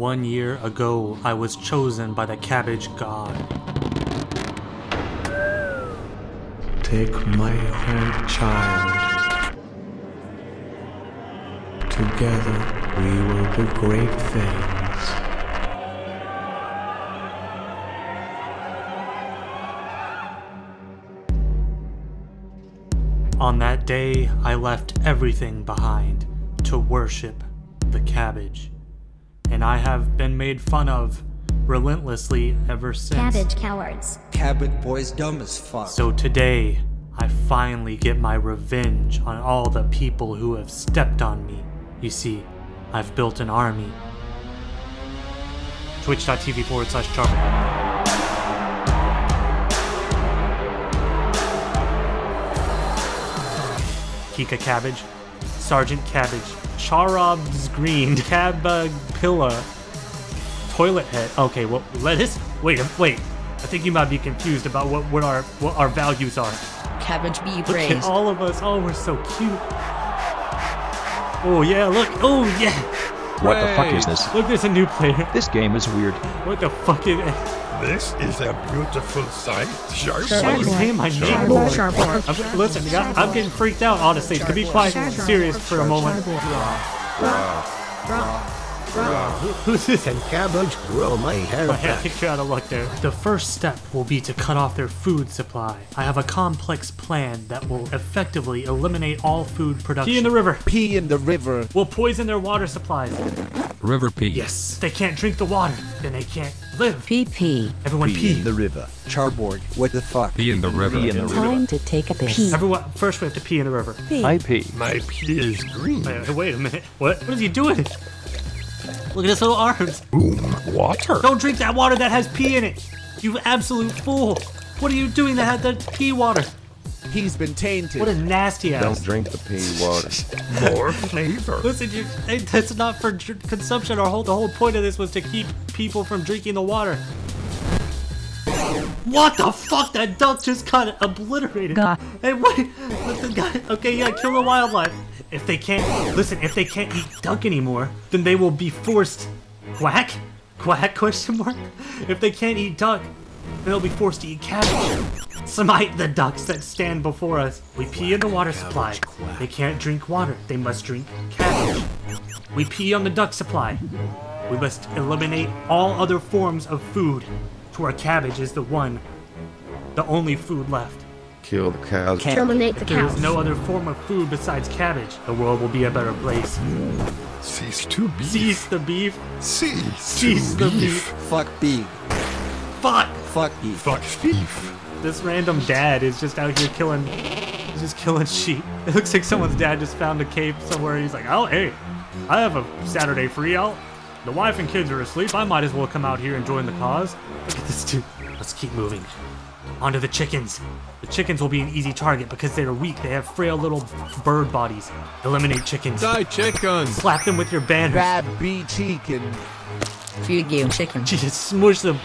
One year ago, I was chosen by the cabbage god. Take my hand, child. Together we will do great things. On that day, I left everything behind to worship the cabbage. And I have been made fun of relentlessly ever since. Cabbage cowards. Cabbage boy's dumb as fuck. So today, I finally get my revenge on all the people who have stepped on me. You see, I've built an army. Twitch.tv forward slash charborg. Kika Cabbage, Sergeant Cabbage, Charob's Green, Cabapilla, Toilet Head. Okay, well, lettuce. Wait, wait. I think you might be confused about what, what our what our values are. Cabbage bee Look at all of us. Oh, we're so cute. Oh yeah, look. Oh yeah. What the fuck is this? Look, there's a new player. This game is weird. What the fuck is it? This is a beautiful sight. Sharp. Why are you saying my name? Sharpboard. I'm, listen, I- I'm getting freaked out, honestly. To be quite serious for a moment. Who's this? Can cabbage grow my hair I had back? to kick you out of luck there. The first step will be to cut off their food supply. I have a complex plan that will effectively eliminate all food production. Pee in the river. Pee in the river. We'll poison their water supplies. River P. Yes. They can't drink the water, then they can't live. PP. Everyone Pee pee. in the river. Charborg, what the fuck? P in the river. Pee in the Time to take a piss. Everyone, first we have to pee in the river. I P. My pee is green. Wait, wait a minute. What? What is he doing? Look at his little arms. Boom. Water. Don't drink that water that has pee in it. You absolute fool. What are you doing that had the pee water? He's been tainted. What a nasty ass. Don't drink the pea water. More flavor. Listen, you, that's not for dr- consumption. Our whole the whole point of this was to keep people from drinking the water. What the fuck? That duck just got obliterated. God. Hey, wait. The guy. Okay, yeah, kill the wildlife. If they can't listen, if they can't eat duck anymore, then they will be forced. Quack? Quack? Question mark. If they can't eat duck, then they'll be forced to eat cabbage. Smite the ducks that stand before us. We pee in the water supply. They can't drink water. They must drink cabbage. We pee on the duck supply. We must eliminate all other forms of food to where cabbage is the one, the only food left. Kill the cows. Terminate the If there is no other form of food besides cabbage, the world will be a better place. Cease to be. Cease the beef. Cease. Cease the beef. beef. Fuck beef. Fuck! Fuck beef. Fuck thief. This random dad is just out here killing, he's just killing sheep. It looks like someone's dad just found a cave somewhere. and He's like, oh hey, I have a Saturday free out. The wife and kids are asleep. I might as well come out here and join the cause. Look at this dude. Let's keep moving. Onto the chickens. The chickens will be an easy target because they're weak. They have frail little bird bodies. Eliminate chickens. Die chickens. Slap them with your banners. Grab bee chicken. Feed you chicken. Just smush them.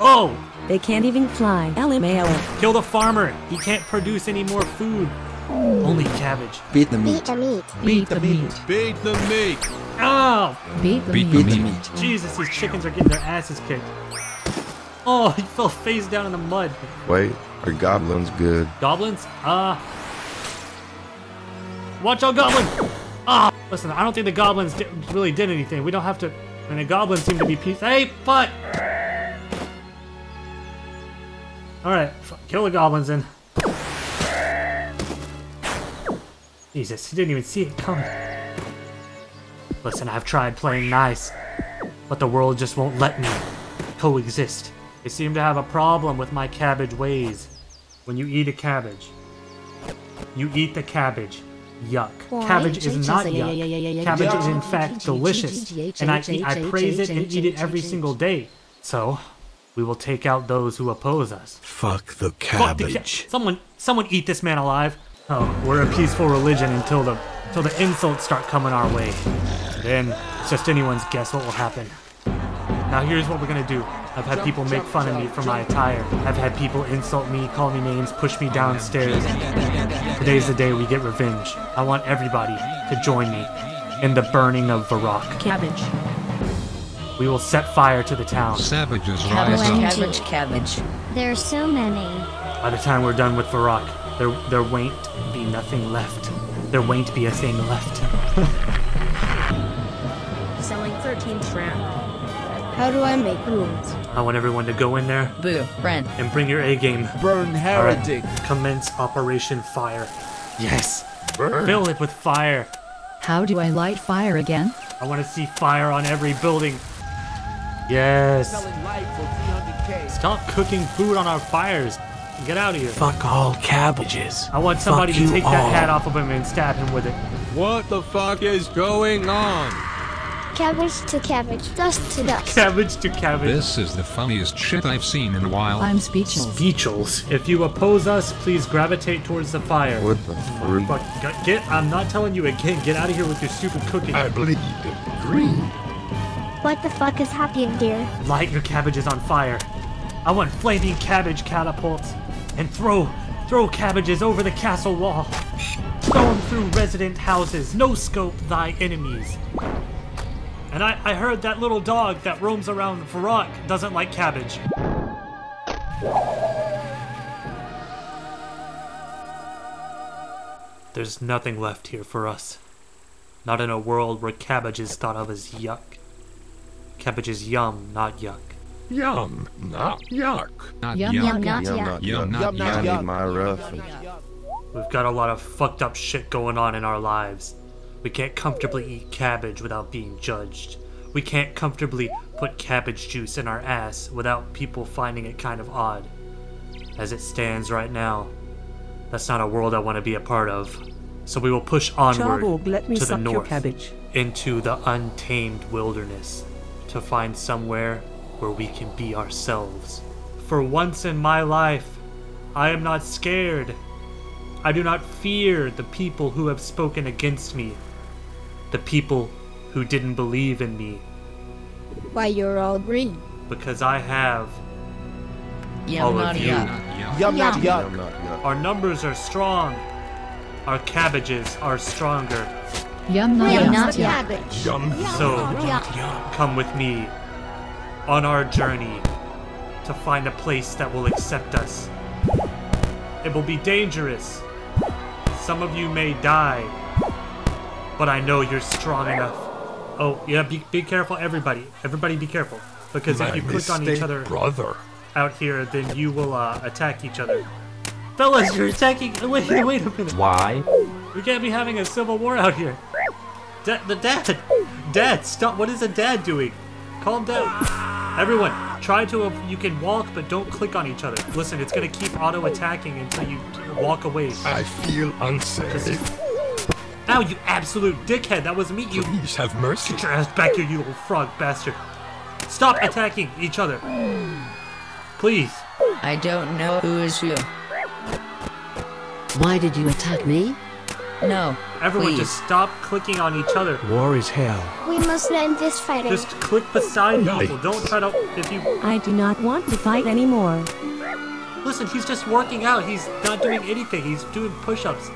Oh! They can't even fly. LMAO. Kill the farmer. He can't produce any more food. Only cabbage. Beat the meat. Beat the meat. Beat the meat. Beat the meat. Oh! Beat the Beat meat. the Beat the meat. meat. Jesus, these chickens are getting their asses kicked. Oh, he fell face down in the mud. Wait, are goblins good? Goblins? Uh. Watch out, goblin! Ah! listen, I don't think the goblins really did anything. We don't have to. And the goblins seem to be peace. Hey, fuck! Alright, kill the goblins then. Jesus, he didn't even see it coming. Listen, I've tried playing nice, but the world just won't let me coexist. They seem to have a problem with my cabbage ways. When you eat a cabbage, you eat the cabbage. Yuck. Why? Cabbage is not yuck. Cabbage is in fact delicious, and I eat, I praise it and eat it every single day. So, we will take out those who oppose us. Fuck the Fuck the ca- cabbage. someone, someone eat this man alive. Oh, we're a peaceful religion until the until the insults start coming our way. Then it's just anyone's guess what will happen. Now here's what we're gonna do. I've had people make fun of me for my attire. I've had people insult me, call me names, push me downstairs. Today's the day we get revenge. I want everybody to join me. in the burning of Varrock. Cabbage. We will set fire to the town. Savages rise Cabbage. up. Cabbage. Cabbage. are so many. By the time we're done with Varrock, there there won't be nothing left. There won't be a thing left. Selling 13 shrimp. How do I make rules? I want everyone to go in there Boo. Brent. and bring your A game. Burn heretic. Commence Operation Fire. Yes. Burn. Fill it with fire. How do I light fire again? I want to see fire on every building. Yes. Selling life for 300k. Stop cooking food on our fires. Get out of here. Fuck all cabbages. I want somebody to take all. that hat off of him and stab him with it. What the fuck is going on? Cabbage to cabbage, dust to dust. Cabbage to cabbage. This is the funniest shit I've seen in a while. I'm speechless. Beachels. If you oppose us, please gravitate towards the fire. What the freak? Fuck, get- get, I'm not telling you again, get out of here with your stupid cooking. I bleed green. What the fuck is happening, dear? Light your cabbages on fire. I want flaming cabbage catapults. And throw, throw cabbages over the castle wall. Throw them through resident houses. No scope thy enemies. And I, I heard that little dog that roams around Varrock doesn't like cabbage. There's nothing left here for us. Not in a world where cabbage is thought of as yuck. Cabbage is yum, not yuck. Yum, not yuck. Not Yum, yuck. yum, not Yum, yuck. not Yum, yuck. not Yum, not I yuck. need my rough. We've got a lot of fucked up shit going on in our lives. We can't comfortably eat cabbage without being judged. We can't comfortably put cabbage juice in our ass without people finding it kind of odd. As it stands right now, that's not a world I want to be a part of. So we will push onward Charborg, to the north cabbage. into the untamed wilderness to find somewhere where we can be ourselves. For once in my life, I am not scared. I do not fear the people who have spoken against me, the people who didn't believe in me, Why, you're all green. because I have Yum, all of you. yuck. Not yuck. Yum, Yum. Yum. Our numbers are strong. Our cabbages are stronger. Yum, not Yum, yuck. not cabbage. Yum, So Yuck. come with me on our journey to find a place that will accept us. It will be dangerous. Some of you may die, but I know you're strong enough. Oh, yeah, be, be careful, everybody. Everybody be careful. Because my if you click on each other brother. out here, then you will uh, attack each other. Fellas, you're attacking. Wait, wait a minute. Why? We can't be having a civil war out here. Da- the dad, dad, stop! What is the dad doing? Calm down. Everyone, try to. you can walk, but don't click on each other. Listen, it's gonna keep auto attacking until you walk away. I feel unsafe. Ow, you absolute dickhead! That was me. You Please have mercy. get your ass back here, you little frog bastard. Stop attacking each other. Please. I don't know who is who. Why did you attack me? No. Everyone, please. just stop clicking on each other. War is hell. We must end this fighting. Just click beside Yikes. people. Don't try to. If you I do not want to fight anymore. Listen, he's just working out. He's not doing anything. He's doing push-ups.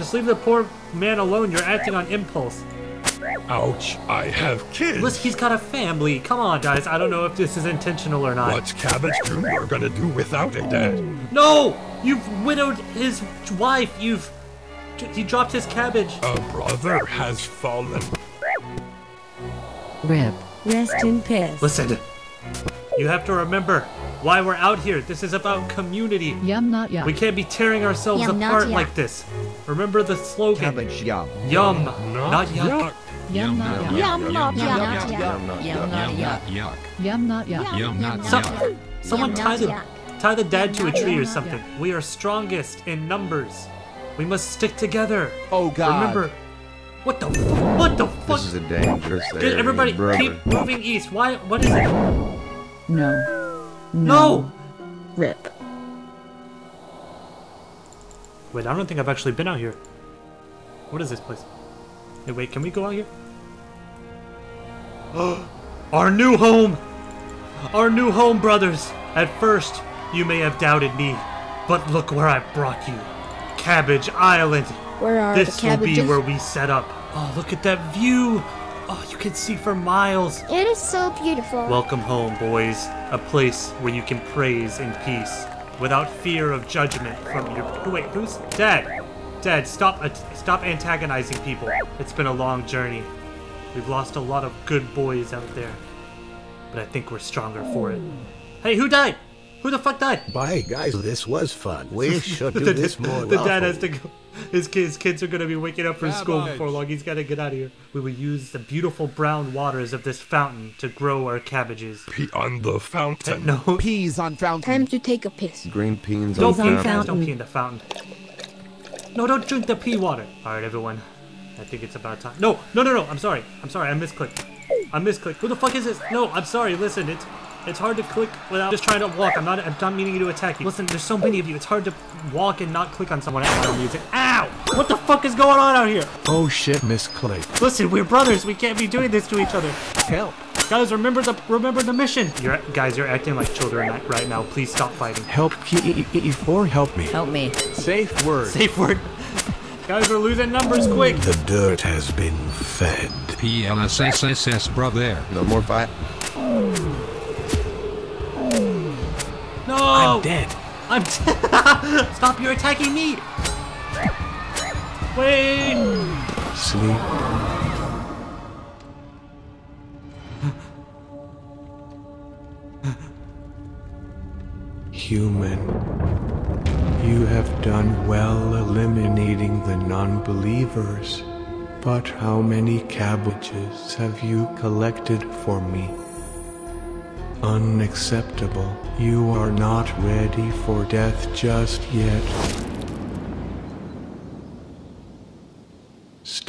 Just leave the poor man alone. You're acting on impulse. Ouch, I have kids. Listen, he's got a family. Come on, guys. I don't know if this is intentional or not. What's Cabbage Jr. gonna do without a dad? No! You've widowed his wife. You've... He dropped his cabbage. A brother has fallen. Rip. Rest in peace. Listen. You have to remember why we're out here. This is about community. Yum, not yuck. We can't be tearing ourselves Yum, apart like this. Remember the slogan. Cabbage yum. Yum, Not, not yuck. Yum, not yuck. Yum, not Yum, yuck. not yuck. Yum, not Yum, yuck. not yuck. Yuck. Yum, not yuck. Yum, not So- yuck. Someone Yum, tie not the yuck. tie the dad to a Yum, tree or not something. We are strongest in numbers. We must stick together. Oh God. Remember, what the f- what the fuck? This is a dangerous Dude, area, everybody, brother. keep moving east. Why? What is it? No. No. Rip. Wait, I don't think I've actually been out here. What is this place? Hey, wait, can we go out here? Our new home! Our new home, brothers! At first, you may have doubted me, but look where I've brought you. Cabbage Island! Where are This the will be where we set up Oh, look at that view. Oh, you can see for miles. It is so beautiful. Welcome home, boys. A place where you can praise in peace without fear of judgment from your. Wait, who's Dad? Dad, stop! Stop antagonizing people. It's been a long journey. We've lost a lot of good boys out there, but I think we're stronger for it. Hey, who died? Who the fuck died? Bye, guys. This was fun. We should do the, this more the dad has to go. His kids, kids are gonna be waking up from school before long. He's gotta get out of here. We will use the beautiful brown waters of this fountain to grow our cabbages. Pee on the fountain. No, Peas on fountain. Time to take a piss. Green beans don't on pee, on guys, fountain. don't pee in the fountain. No, don't drink the pea water. All right, everyone. I think it's about time. No, no, no, no. I'm sorry. I'm sorry. I misclicked. I misclicked. Who the fuck is this? No, I'm sorry. Listen, it's it's hard to click without just trying to walk. I'm not. I'm not meaning you to attack you. Listen, there's so many of you. It's hard to walk and not click on someone else on music. Ow! What the fuck is going on out here? Oh shit, Miss Clay. Listen, we're brothers. We can't be doing this to each other. Help. Guys, remember the remember the mission. You're guys, you're acting like children right now. Please stop fighting. Help ye or help me. Help me. Safe word. Safe word. Guys, we're losing numbers quick. The dirt has been fed. PLSSSS brother. No more fight. No. I'm dead. I'm. Stop! You're attacking me. Wait. Sleep. Human, you have done well eliminating the non-believers. But how many cabbages have you collected for me? Unacceptable. You are not ready for death just yet.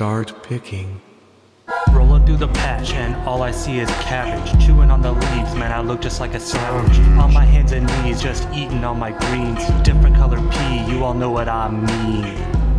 Start picking. Rolling through the patch, and all I see is cabbage. Chewing on the leaves, man, I look just like a savage. On my hands and knees, just eating all my greens. Different color pea, you all know what I mean.